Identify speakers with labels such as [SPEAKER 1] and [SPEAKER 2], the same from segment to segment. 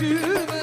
[SPEAKER 1] düşün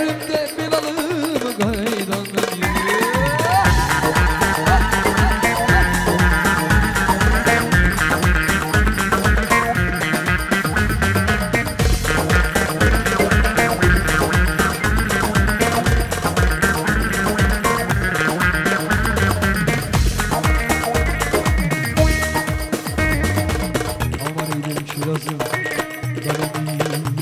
[SPEAKER 1] Yürü Aman iyiydim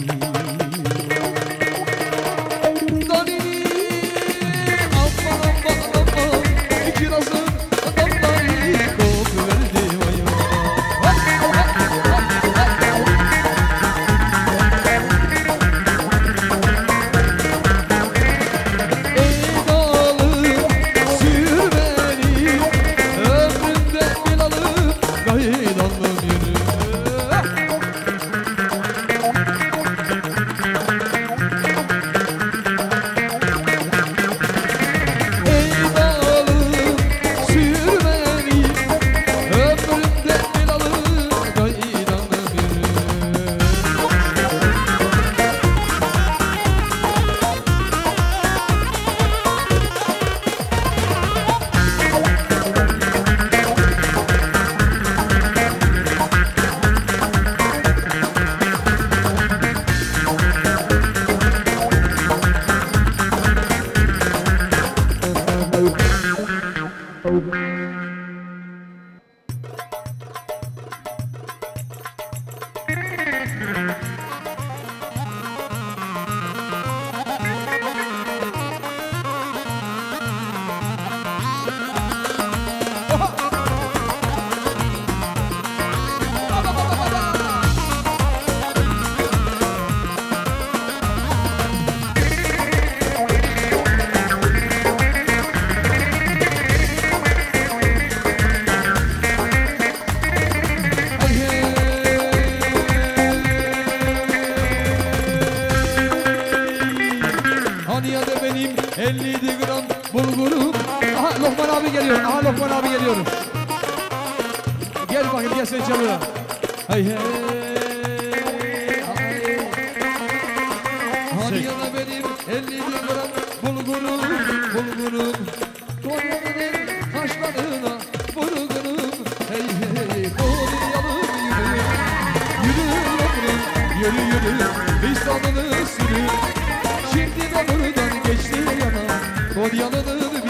[SPEAKER 1] Her yanını bilir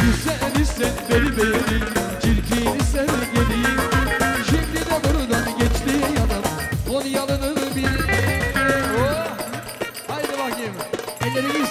[SPEAKER 1] Güzel isen beni beni. Çirkin isen geri Şimdi de buradan geçti yanım Onun yanını bilir oh! Haydi bakayım. Ellerimiz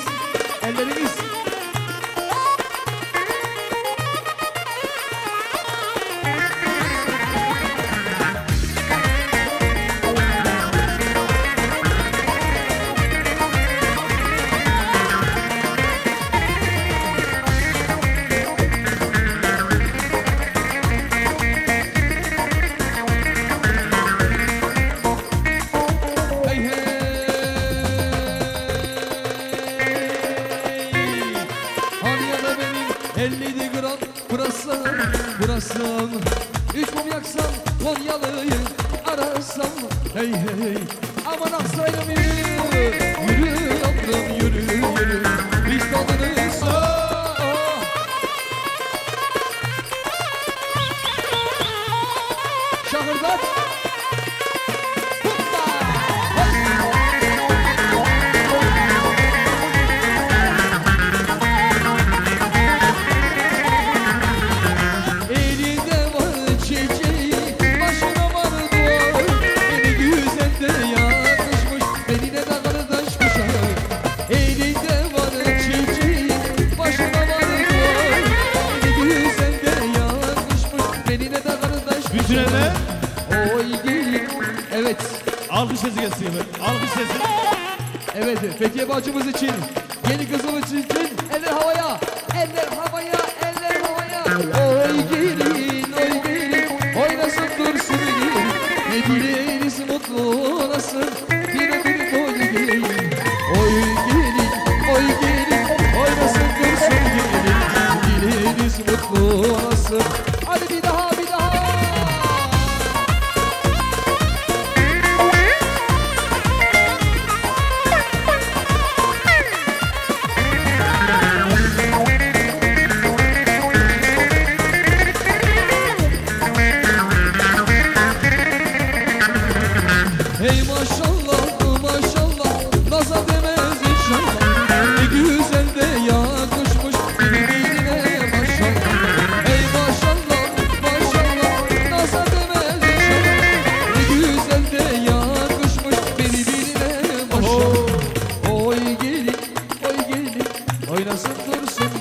[SPEAKER 1] Let's go.
[SPEAKER 2] alkış sesi gelsin. Alkış sesi.
[SPEAKER 1] Evet, Fethiye bacımız için, yeni kızımız için eller havaya, eller havaya, eller havaya. Oy gelin, oy gelin, oynasın dursun gelin. Ne dileriz mutlu olasın, Oyna sındır sındır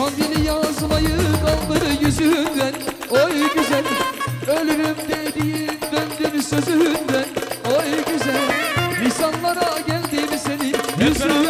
[SPEAKER 1] Kandili yazmayı kaldır yüzünden. Oy güzel Ölürüm dediğin döndün sözünden. Oy güzel Nisanlara geldi mi senin yüzünden.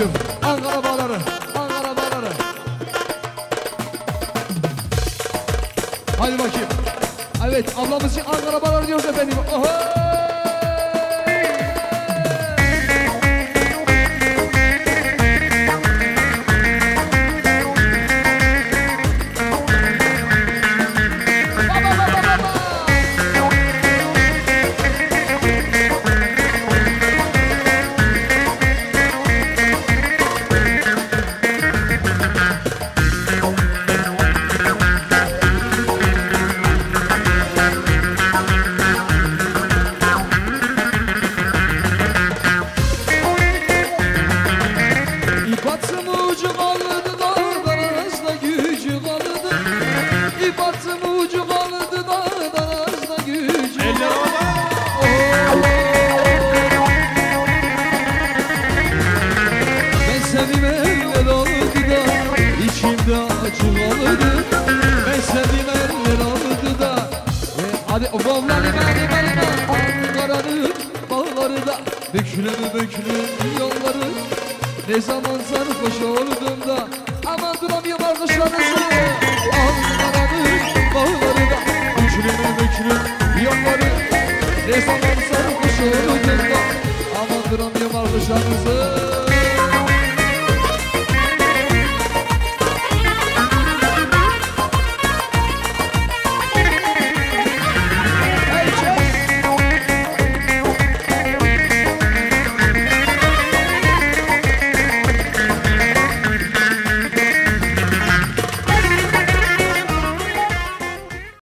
[SPEAKER 1] Ankara bağlar istiyor Ankara bağları Ankara bağları. Hadi bakayım. Evet ablamız için Ankara bağları diyoruz efendim. Oho! Kaldı Ben sevdim eller oldu da. E, Hadi vovla lima lima lima Ankara'nın bağları da. Büklüm büklüm yolları. Ne zaman sarhoş oldum da. Aman duramıyorum arkadaşlarınızı Ankara'nın bağları da. Büklüm büklüm yolları. Ne zaman sarhoş oldum da. Aman duramıyorum arkadaşlarınızı